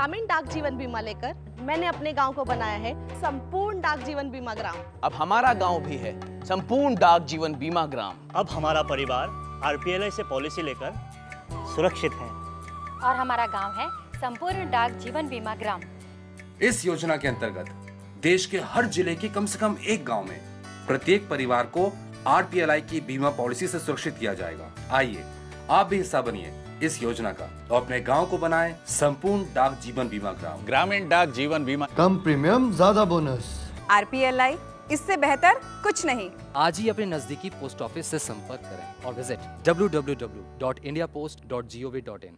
ग्रामीण डाक जीवन बीमा लेकर मैंने अपने गाँव को बनाया है संपूर्ण डाक जीवन बीमा ग्राम। अब हमारा गाँव भी है संपूर्ण डाक जीवन बीमा ग्राम। अब हमारा परिवार आरपीएलआई से पॉलिसी लेकर सुरक्षित है। और हमारा गाँव है संपूर्ण डाक जीवन बीमा ग्राम। इस योजना के अंतर्गत देश के हर ज़िले के कम से कम एक गाँव में प्रत्येक परिवार को आरपीएलआई की बीमा पॉलिसी से सुरक्षित किया जाएगा। आइए आप भी हिस्सा बनिए इस योजना का और अपने गाँव को बनाएँ संपूर्ण डाक जीवन बीमा ग्राम। ग्रामीण डाक जीवन बीमा। कम प्रीमियम ज़्यादा बोनस। आरपीएलआई इससे बेहतर कुछ नहीं। आज ही अपने नजदीकी पोस्ट ऑफ़िस से संपर्क करें और विज़िट www.indiapost.gov.in